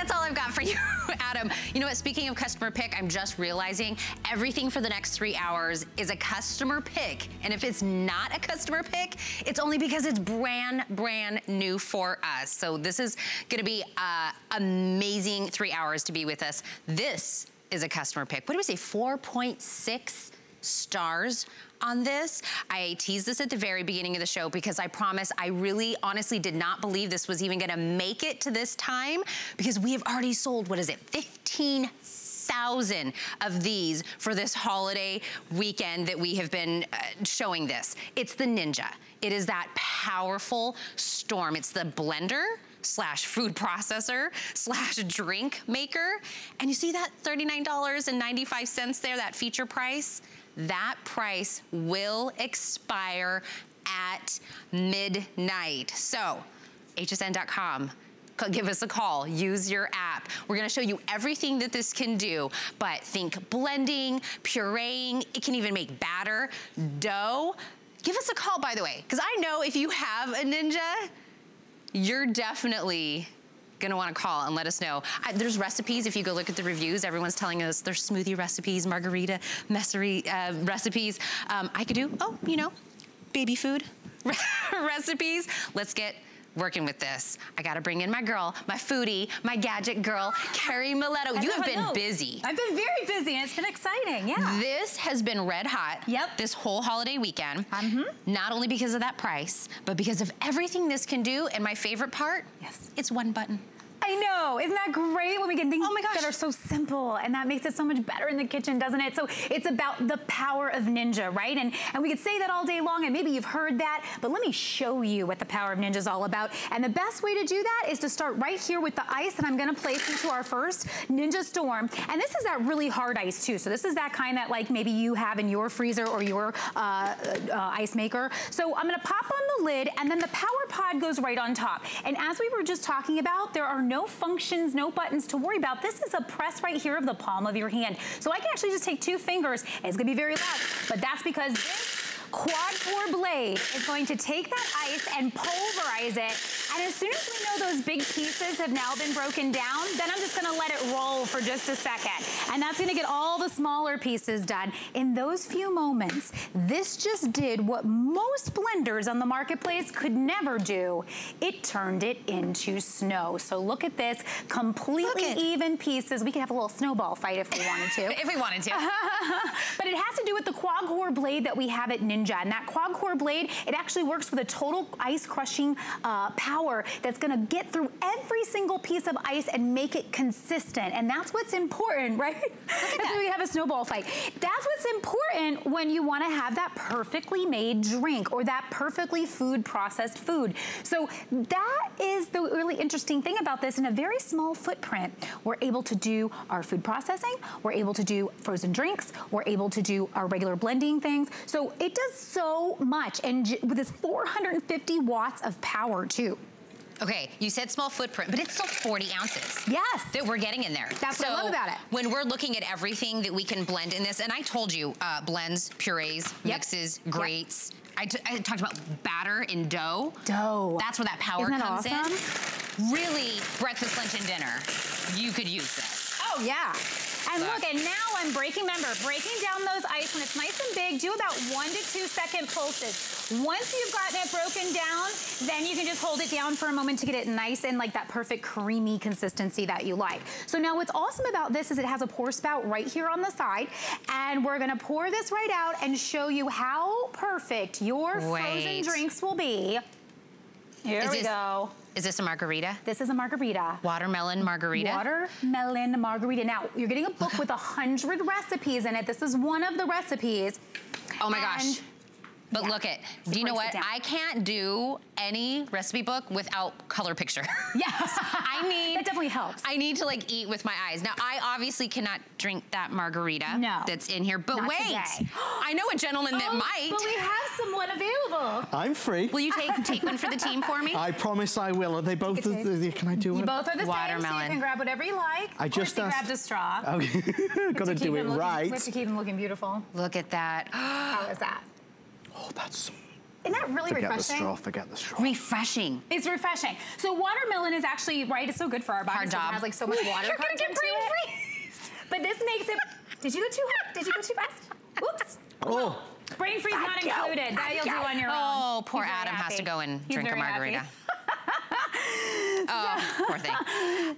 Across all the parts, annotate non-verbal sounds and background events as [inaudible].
That's all I've got for [laughs] you, Adam. You know what, speaking of customer pick, I'm just realizing everything for the next three hours is a customer pick. And if it's not a customer pick, it's only because it's brand, brand new for us. So this is gonna be uh, amazing three hours to be with us. This is a customer pick. What do we say, 4.6 stars on this. I teased this at the very beginning of the show because I promise I really honestly did not believe this was even gonna make it to this time because we have already sold, what is it, 15,000 of these for this holiday weekend that we have been uh, showing this. It's the Ninja. It is that powerful storm. It's the blender slash food processor slash drink maker. And you see that $39.95 there, that feature price? that price will expire at midnight. So, hsn.com, give us a call, use your app. We're gonna show you everything that this can do, but think blending, pureeing, it can even make batter, dough. Give us a call, by the way, because I know if you have a Ninja, you're definitely gonna wanna call and let us know. I, there's recipes, if you go look at the reviews, everyone's telling us there's smoothie recipes, margarita messery uh, recipes. Um, I could do, oh, you know, baby food [laughs] recipes. Let's get working with this. I gotta bring in my girl, my foodie, my gadget girl, Carrie Mileto. You have been busy. I've been very busy and it's been exciting, yeah. This has been red hot yep. this whole holiday weekend. Mm -hmm. Not only because of that price, but because of everything this can do. And my favorite part, yes, it's one button. I know. Isn't that great when we get things oh that are so simple and that makes it so much better in the kitchen, doesn't it? So it's about the power of Ninja, right? And, and we could say that all day long and maybe you've heard that, but let me show you what the power of Ninja is all about. And the best way to do that is to start right here with the ice and I'm gonna place into our first Ninja Storm. And this is that really hard ice too. So this is that kind that like maybe you have in your freezer or your uh, uh, ice maker. So I'm gonna pop on the lid and then the power pod goes right on top. And as we were just talking about, there are no no functions, no buttons to worry about. This is a press right here of the palm of your hand. So I can actually just take two fingers, it's gonna be very loud, but that's because this quad core blade is going to take that ice and pulverize it. And as soon as we know those big pieces have now been broken down, then I'm just gonna let it roll for just a second. And that's gonna get all the smaller pieces done. In those few moments, this just did what most blenders on the marketplace could never do. It turned it into snow. So look at this, completely at even pieces. We could have a little snowball fight if we wanted to. [laughs] if we wanted to. [laughs] but it has to do with the quad core blade that we have at Ninja. And that quad core blade, it actually works with a total ice crushing uh, power that's gonna get through every single piece of ice and make it consistent. And that's what's important, [laughs] right? that's that. why we have a snowball fight. That's what's important when you wanna have that perfectly made drink or that perfectly food processed food. So that is the really interesting thing about this in a very small footprint. We're able to do our food processing, we're able to do frozen drinks, we're able to do our regular blending things. So it does so much and with this 450 watts of power too. Okay, you said small footprint, but it's still 40 ounces. Yes. That we're getting in there. That's so what I love about it. When we're looking at everything that we can blend in this, and I told you, uh, blends, purees, yep. mixes, grates. Yep. I, talked about batter and dough. Dough. That's where that power that comes awesome? in. Really, breakfast, lunch, and dinner, you could use this. Oh, yeah. And look, and now I'm breaking, remember, breaking down those ice when it's nice and big, do about one to two second pulses. Once you've gotten it broken down, then you can just hold it down for a moment to get it nice and like that perfect creamy consistency that you like. So now what's awesome about this is it has a pour spout right here on the side, and we're gonna pour this right out and show you how perfect your Wait. frozen drinks will be. Here is we this, go. Is this a margarita? This is a margarita. Watermelon margarita? Watermelon margarita. Now, you're getting a book with a hundred recipes in it. This is one of the recipes. [gasps] Oh my gosh. But yeah. look at, do you know what? I can't do any recipe book without color picture. [laughs] Yes. [laughs] I need. That definitely helps. I need to like eat with my eyes. Now, I obviously cannot drink that margarita no, that's in here, but wait. [gasps] I know a gentleman that oh, might. But we have someone available. I'm free. Will you take take one for the team for me? [laughs] I promise I will. Are they both, the, the, can I do one? You both are the Watermelon. same, so you can grab whatever you like. I just asked. grabbed a straw. Okay. Gotta do it looking, right. We have to keep them looking beautiful. Look at that. [gasps] How is that? Oh, that's isn't that really forget refreshing? the straw, forget the straw. Refreshing. It's refreshing. So watermelon is actually, right, it's so good for our bodies. Hard because job. It has like so much [laughs] water You're gonna get brain freeze. [laughs] But this makes it, did you go too hard? Did you go too fast? [laughs] Whoops. Oh, Brain freeze not Thank you. included. That you'll do on your own. Oh, poor He's Adam has to go and He's drink a margarita. oh, poor thing.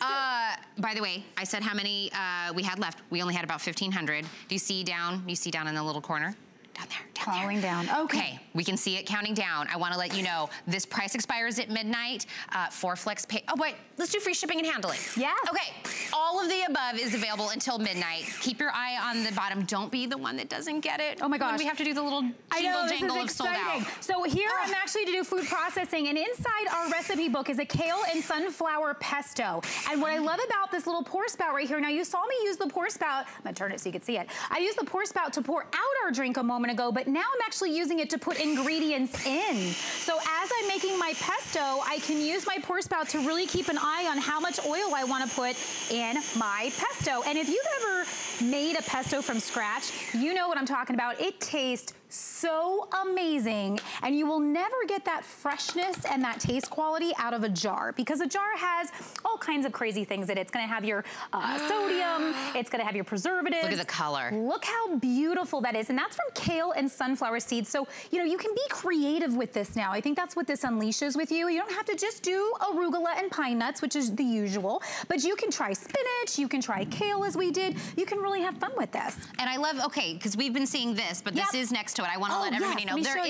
Uh, by the way, I said how many uh, we had left. We only had about 1,500. Do you see down? You see down in the little corner? Down there. Falling down. Okay. Okay, we can see it counting down. I want to let you know this price expires at midnight. Uh, for flex pay. Oh wait, let's do free shipping and handling. Yeah. Okay, all of the above is available until midnight. Keep your eye on the bottom. Don't be the one that doesn't get it. Oh my When gosh. we have to do the little I jingle know, this jangle is of sold exciting. out. So here I'm actually to do food processing and inside our recipe book is a kale and sunflower pesto. And what I love about this little pour spout right here, now you saw me use the pour spout, I'm gonna turn it so you can see it. I used the pour spout to pour out our drink a moment ago, but now I'm actually using it to put ingredients in. So as I'm making my pesto, I can use my pour spout to really keep an eye on how much oil I wanna put in my pesto. And if you've ever made a pesto from scratch, you know what I'm talking about. It tastes so amazing and you will never get that freshness and that taste quality out of a jar because a jar has all kinds of crazy things in it. It's gonna have your uh, [gasps] sodium, it's gonna have your preservatives. Look at the color. Look how beautiful that is. And that's from kale and sunflower seeds. So, you know, you can be creative with this now. I think that's what this unleashes with you. You don't have to just do arugula and pine nuts, which is the usual, but you can try spinach, you can try kale as we did. You can really have fun with this. And I love, okay, because we've been seeing this, but this is next to it. I want to Oh, let everybody yes, know there show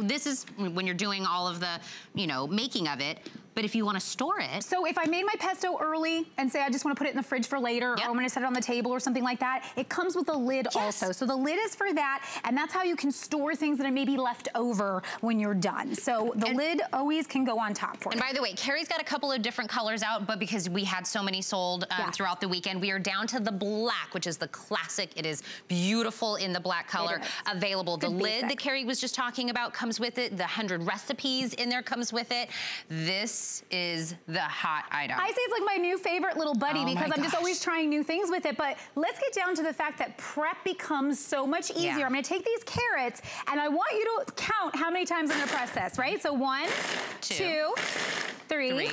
you. this is when you're doing all of the, you know, making of it. But if you want to store it, So if I made my pesto early and say I just want to put it in the fridge for later Yep. or I'm going to set it on the table or something like that, it comes with a lid also. So the lid is for that and that's how you can store things that are maybe left over when you're done. So the And- lid always can go on top for And by the way, Carrie's got a couple of different colors out, but because we had so many sold um, Yes. throughout the weekend, we are down to the black, which is the classic. It is beautiful in the black color. Available. The lid that Carrie was just talking about comes with it. The 100 recipes in there comes with it. This is the hot item. I say it's like my new favorite little buddy Oh because I'm just always trying new things with it. But let's get down to the fact that prep becomes so much easier. Yeah. I'm gonna take these carrots and I want you to count how many times I'm gonna press this, right? So one, Two. two, three, Three.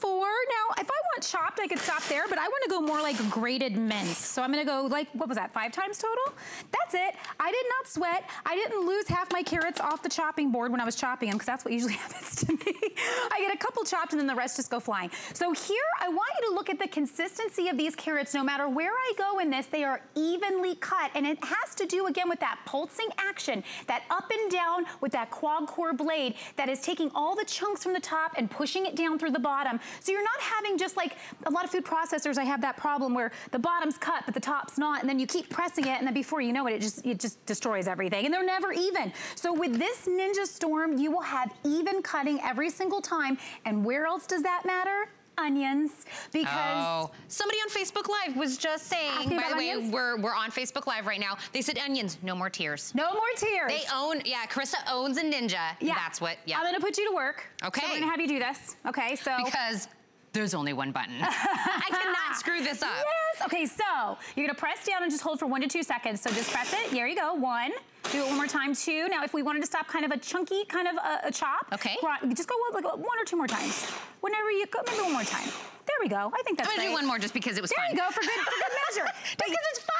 Four. Now, if I want chopped, I could stop there, but I wanna go more like grated mince. So I'm gonna go like, what was that, five times total? That's it. I did not sweat. I didn't lose half my carrots off the chopping board when I was chopping them, because that's what usually [laughs] happens to me. I get a couple chopped and then the rest just go flying. So here, I want you to look at the consistency of these carrots. No matter where I go in this, they are evenly cut. And it has to do, again, with that pulsing action, that up and down with that quad core blade that is taking all the chunks from the top and pushing it down through the bottom. So you're not having just like a lot of food processors, I have that problem where the bottom's cut, but the top's not, and then you keep pressing it, and then before you know it, it just, it just destroys everything. And they're never even. So with this Ninja Storm, you will have even cutting every single time. And where else does that matter? Onions. Because Oh, somebody on Facebook Live was just saying, by the way, onions? we're, we're on Facebook Live right now. They said onions, no more tears. no more tears. They own, yeah, Carissa owns a ninja. Yeah. That's what, yeah. I'm gonna put you to work. Okay. So we're gonna have you do this. Okay, so. because there's only one button. [laughs] I cannot screw this up. Yes. Okay, so you're gonna press down and just hold for one to two seconds. So just press it. There you go. One. Do it one more time. Two. Now, if we wanted to stop kind of a chunky kind of a, a chop, Okay. just go like one or two more times. Whenever you go, maybe one more time. There we go. I think that's I'm gonna great. do one more just because it was There fun. you go for good, for good [laughs] measure. Just 'cause it's fun.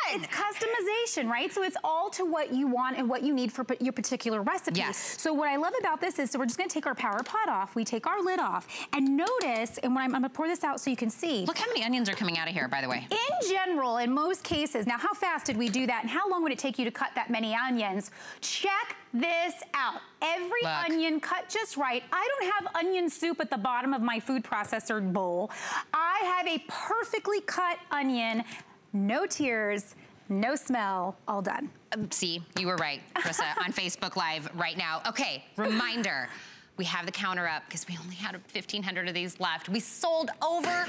Customization, right? So it's all to what you want and what you need for your particular recipe. Yes. So what I love about this is, so we're just gonna take our power pod off. We take our lid off and notice, and when I'm, I'm gonna pour this out so you can see. Look how many onions are coming out of here, by the way. In general, in most cases, now how fast did we do that and how long would it take you to cut that many onions? Check this out. Every Look. onion cut just right. I don't have onion soup at the bottom of my food processor bowl. I have a perfectly cut onion, no tears, no smell, all done. Um, See, you were right, Carissa, on [laughs] Facebook Live right now. Okay, reminder. We have the counter up because we only had 1,500 of these left. We sold over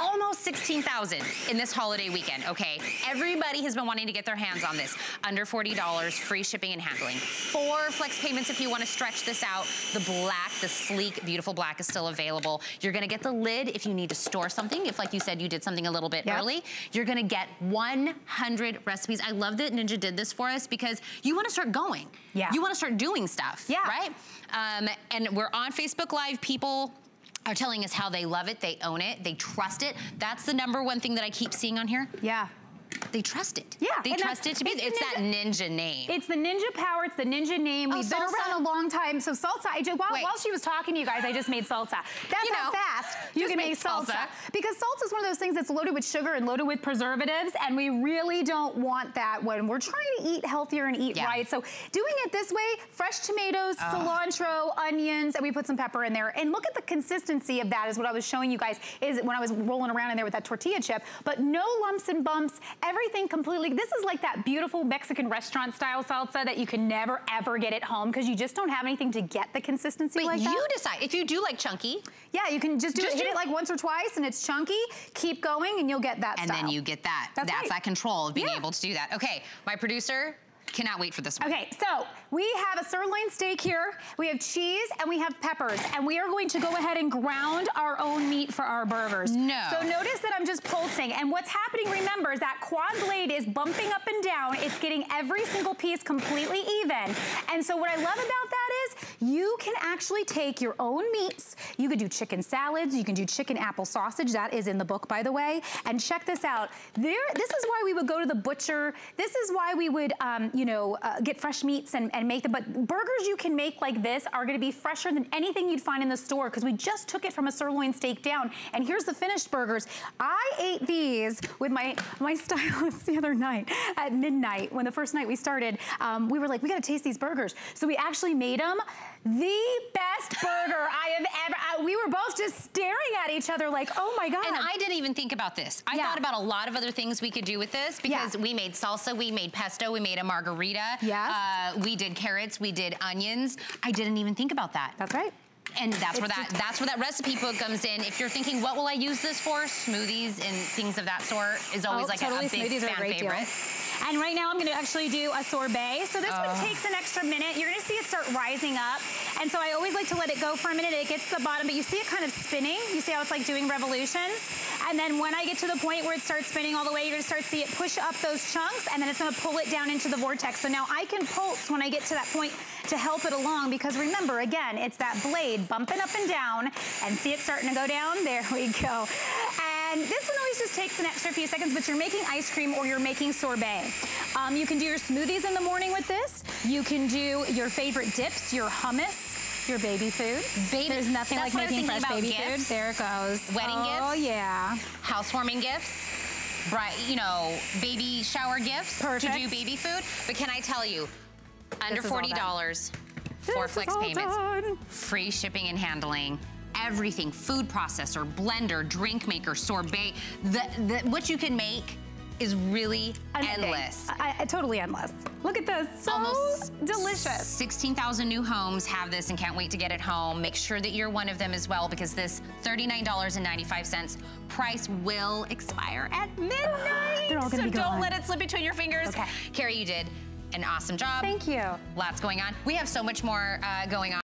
almost almost 16,000 in this holiday weekend, okay? Everybody has been wanting to get their hands on this. Under $40, free shipping and handling. Four flex payments if you wanna stretch this out. The black, the sleek, beautiful black is still available. You're gonna get the lid if you need to store something. If like you said, you did something a little bit yep. early, you're gonna get 100 recipes. I love that Ninja did this for us because you wanna start going. Yeah. You wanna start doing stuff, yeah. right? Um, and we're on Facebook Live. People are telling us how they love it, they own it, they trust it. That's the number one thing that I keep seeing on here. Yeah they trust it. Yeah. They trust it to be, it's, it's that ninja name. It's the ninja power, it's the ninja name. Oh, We've salsa? been around a long time. So salsa, I just, while, while, she was talking to you guys, I just made salsa. That's you how know, fast you can make salsa. salsa. Because salsa is one of those things that's loaded with sugar and loaded with preservatives, and we really don't want that when we're trying to eat healthier and eat yeah. right. So doing it this way, fresh tomatoes, oh. cilantro, onions, and we put some pepper in there. And look at the consistency of that is what I was showing you guys, is when I was rolling around in there with that tortilla chip, but no lumps and bumps, everything completely, this is like that beautiful Mexican restaurant style salsa that you can never ever get at home because you just don't have anything to get the consistency but like that. you decide, if you do like chunky. Yeah, you can just do just it, hit it like once or twice and it's chunky, keep going and you'll get that And style. then you get that. That's, That's right. that control of being yeah. able to do that. Okay, my producer, Cannot wait for this one. Okay, so we have a sirloin steak here, we have cheese, and we have peppers, and we are going to go ahead and ground our own meat for our burgers. No. So notice that I'm just pulsing, and what's happening, remember, is that quad blade is bumping up and down. It's getting every single piece completely even. And so what I love about that you can actually take your own meats. You could do chicken salads, you can do chicken apple sausage, that is in the book, by the way. And check this out. There, this is why we would go to the butcher. This is why we would, um, you know, uh, get fresh meats and, and make them. But burgers you can make like this are gonna be fresher than anything you'd find in the store because we just took it from a sirloin steak down. And here's the finished burgers. I ate these with my, my [laughs] stylist the other night at midnight when the first night we started. Um, we were like, we gotta taste these burgers. So we actually made them the best burger I have ever, I, we were both just staring at each other like, oh my God. And I didn't even think about this. I yeah. thought about a lot of other things we could do with this because yeah. we made salsa, we made pesto, we made a margarita. Yes. Uh, we did carrots, we did onions. I didn't even think about that. That's right. And that's it's where that that's where that recipe book comes in. If you're thinking, what will I use this for? Smoothies and things of that sort is always oh, like totally. a, a big fan favorite. Deal. And right now I'm gonna actually do a sorbet. So this uh. one takes an extra minute. You're gonna see it start rising up. And so I always like to let it go for a minute. It gets to the bottom, but you see it kind of spinning. You see how it's like doing revolutions? And then when I get to the point where it starts spinning all the way, you're gonna start to see it push up those chunks and then it's gonna pull it down into the vortex. So now I can pulse when I get to that point to help it along because remember, again, it's that blade bumping up and down and see it starting to go down? There we go. And this one always just takes an extra few seconds, but you're making ice cream or you're making sorbet. Um, you can do your smoothies in the morning with this. You can do your favorite dips, your hummus, your baby food. Baby, There's nothing like making fresh baby gifts. food. There it goes. Wedding oh, gifts. Oh, yeah. Housewarming gifts. Bright, you know, baby shower gifts Perfect. to do baby food. But can I tell you, under $40, four this flex payments, done. free shipping and handling, everything, food processor, blender, drink maker, sorbet, the, the, what you can make is really endless. I, I, totally endless. Look at this, so Almost delicious. 16,000 new homes have this and can't wait to get it home. Make sure that you're one of them as well because this $39.95 price will expire at midnight. They're all gonna so be don't let it slip between your fingers. Okay. Carrie, you did an awesome job. Thank you. Lots going on. We have so much more uh, going on.